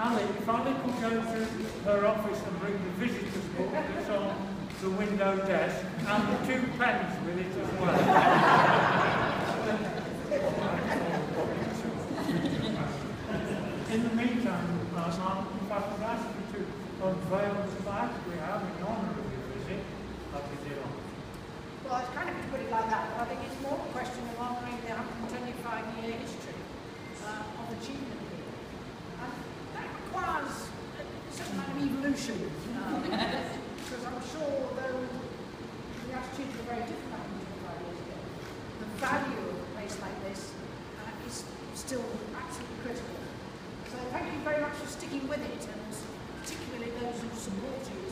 Ali, if Ali could go to her office and bring the visitors book that's on the window desk and the two pens with it as well. In the meantime, Mark, if I could ask you to unveil the flag we have in honour of your visit, I'd be delighted. Well, it's kind of put it like that, but I think it's more a question of honouring the 125-year history uh, of achievement here. And that requires a certain because I'm sure though the attitudes were very different 125 years ago, the value of a place like this uh, is still absolutely critical. So thank you very much for sticking with it, and particularly those who supported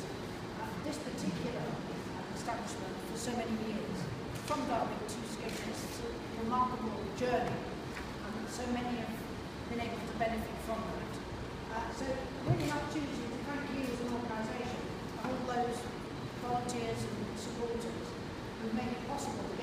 uh, this particular uh, establishment for so many years. From Derby to Skegness, it's a remarkable journey, and so many have been able to benefit from that. Uh, so really an opportunity to thank you as an organisation,